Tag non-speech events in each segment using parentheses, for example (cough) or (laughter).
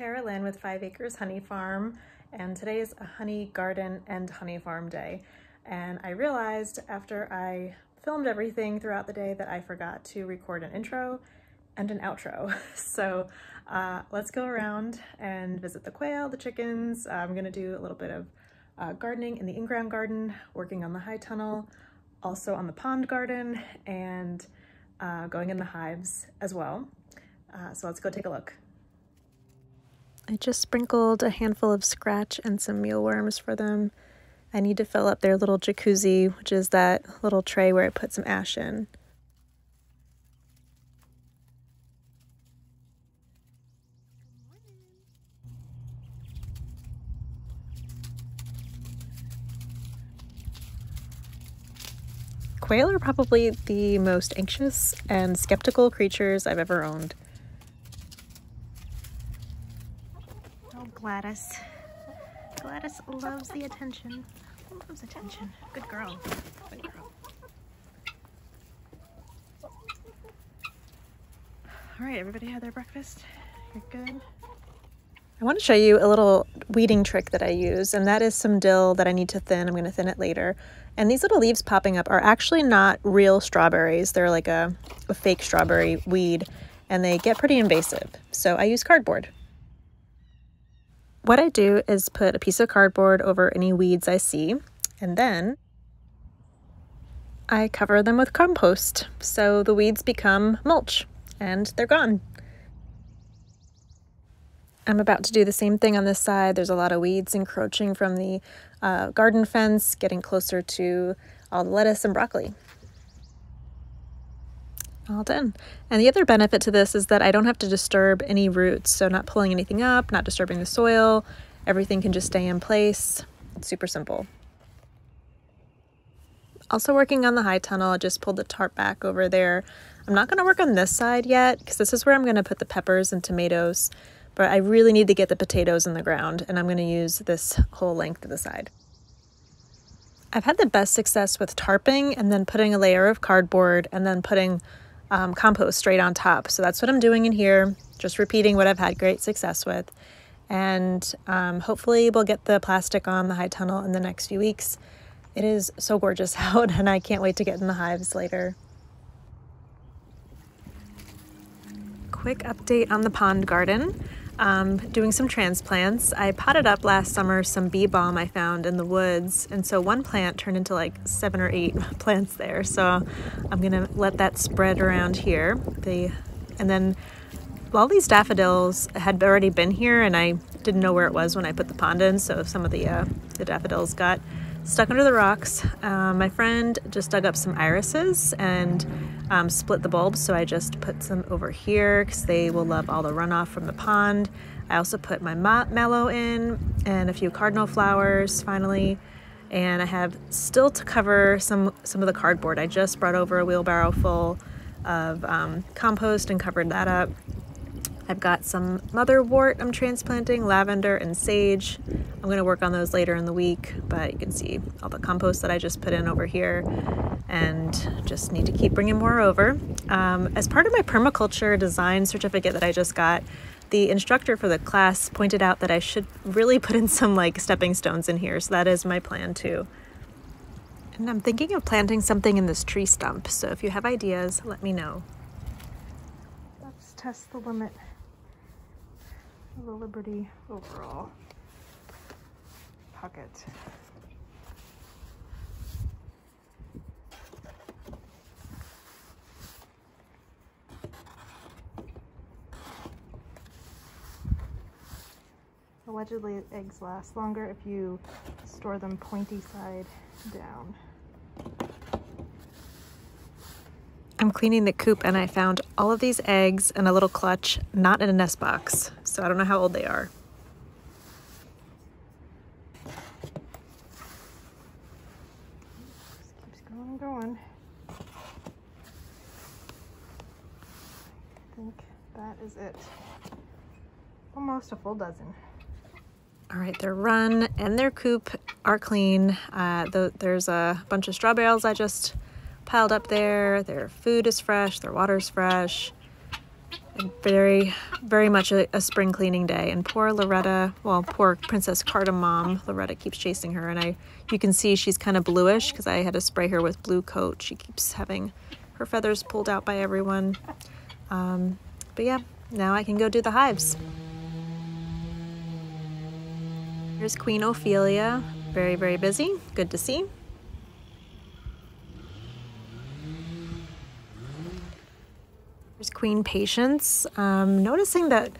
Tara Lynn with Five Acres Honey Farm, and today is a honey garden and honey farm day. And I realized after I filmed everything throughout the day that I forgot to record an intro and an outro. (laughs) So uh, let's go around and visit the quail, the chickens. I'm gonna do a little bit of uh, gardening in the in-ground garden, working on the high tunnel, also on the pond garden, and uh, going in the hives as well. Uh, so let's go take a look. I just sprinkled a handful of scratch and some mealworms for them. I need to fill up their little jacuzzi, which is that little tray where I put some ash in. Quail are probably the most anxious and skeptical creatures I've ever owned. Oh, Gladys. Gladys loves the attention. Loves attention. Good girl. Good girl. All right, everybody had their breakfast? You're good? I want to show you a little weeding trick that I use, and that is some dill that I need to thin. I'm going to thin it later. And these little leaves popping up are actually not real strawberries. They're like a, a fake strawberry weed, and they get pretty invasive. So I use cardboard. What I do is put a piece of cardboard over any weeds I see, and then I cover them with compost so the weeds become mulch and they're gone. I'm about to do the same thing on this side. There's a lot of weeds encroaching from the uh, garden fence, getting closer to all the lettuce and broccoli all done. And the other benefit to this is that I don't have to disturb any roots. So not pulling anything up, not disturbing the soil. Everything can just stay in place. It's super simple. Also working on the high tunnel, I just pulled the tarp back over there. I'm not gonna work on this side yet because this is where I'm gonna put the peppers and tomatoes, but I really need to get the potatoes in the ground and I'm gonna use this whole length of the side. I've had the best success with tarping and then putting a layer of cardboard and then putting um, compost straight on top. So that's what I'm doing in here, just repeating what I've had great success with. And um, hopefully we'll get the plastic on the high tunnel in the next few weeks. It is so gorgeous (laughs) out and I can't wait to get in the hives later. Quick update on the pond garden um, doing some transplants. I potted up last summer some bee balm I found in the woods, and so one plant turned into like seven or eight (laughs) plants there. So I'm gonna let that spread around here. They, and then all these daffodils had already been here, and I didn't know where it was when I put the pond in. So some of the uh, the daffodils got stuck under the rocks. Uh, my friend just dug up some irises and um, split the bulbs, so I just put some over here because they will love all the runoff from the pond. I also put my mallow in and a few cardinal flowers finally. And I have still to cover some, some of the cardboard. I just brought over a wheelbarrow full of um, compost and covered that up. I've got some motherwort I'm transplanting, lavender and sage. I'm gonna work on those later in the week, but you can see all the compost that I just put in over here and just need to keep bringing more over. Um, as part of my permaculture design certificate that I just got, the instructor for the class pointed out that I should really put in some like stepping stones in here, so that is my plan too. And I'm thinking of planting something in this tree stump, so if you have ideas, let me know. Let's test the limit of the Liberty overall pocket. Allegedly eggs last longer if you store them pointy side down. I'm cleaning the coop and I found all of these eggs in a little clutch, not in a nest box. So I don't know how old they are. Just keeps going going. I think that is it. Almost a full dozen. All right, their run and their coop are clean. Uh, the, there's a bunch of straw bales I just piled up there. Their food is fresh, their water's fresh. very, very much a, a, spring cleaning day. And poor Loretta, well, poor Princess Cardamom, Loretta keeps chasing her. And I, you can see she's kind of bluish because I had to spray her with Blu-Kote. She keeps having her feathers pulled out by everyone. Um, but yeah, now I can go do the hives. Here's Queen Ophelia, very, very busy. Good to see. Here's Queen Patience. Um, noticing that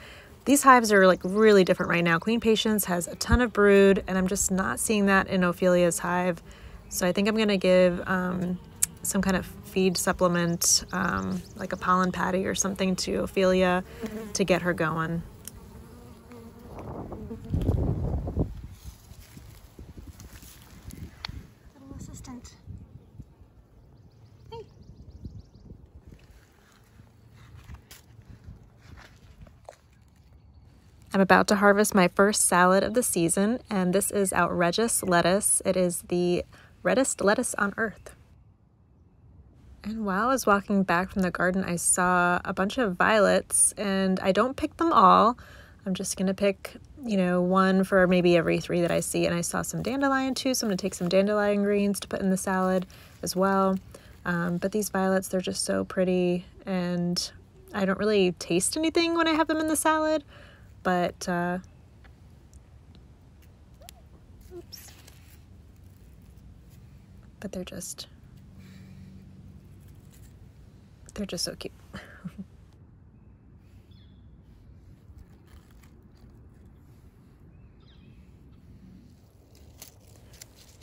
these hives are like really different right now. Queen Patience has a ton of brood and I'm just not seeing that in Ophelia's hive. So I think I'm gonna give um, some kind of feed supplement, um, like a pollen patty or something to Ophelia to get her going. I'm about to harvest my first salad of the season, and this is Outredgeous lettuce. It is the reddest lettuce on earth. And while I was walking back from the garden, I saw a bunch of violets, and I don't pick them all. I'm just gonna pick, you know, one for maybe every three that I see. And I saw some dandelion too, so I'm gonna take some dandelion greens to put in the salad as well. Um, but these violets, they're just so pretty, and I don't really taste anything when I have them in the salad but uh, but they're just they're just so cute. (laughs)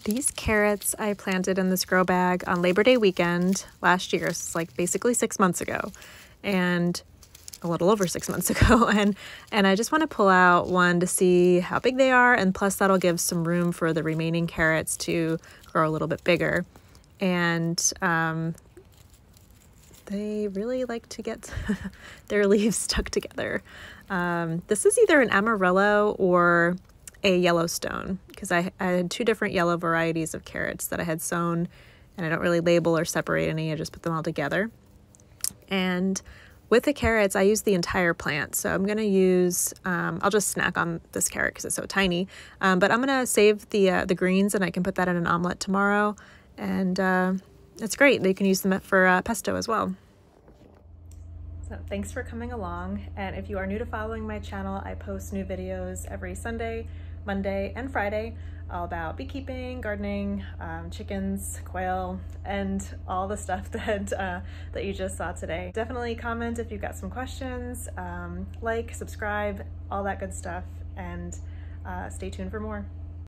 These carrots I planted in this grow bag on Labor Day weekend last year, so it's like basically six months ago. And a little over six months (laughs) ago and and I just want to pull out one to see how big they are and plus that'll give some room for the remaining carrots to grow a little bit bigger and um, they really like to get (laughs) their leaves stuck together. Um, this is either an Amarillo or a Yellowstone because I, I had two different yellow varieties of carrots that I had sown and I don't really label or separate any, I just put them all together. And with the carrots, I use the entire plant. So I'm going to use, um, I'll just snack on this carrot because it's so tiny. Um, but I'm going to save the, uh, the greens and I can put that in an omelet tomorrow. And uh, it's great. They can use them for uh, pesto as well. So thanks for coming along. And if you are new to following my channel, I post new videos every Sunday, Monday, and Friday all about beekeeping, gardening, um, chickens, quail, and all the stuff (laughs) that, uh, that you just saw today. Definitely comment if you've got some questions, um, like, subscribe, all that good stuff, and uh, stay tuned for more.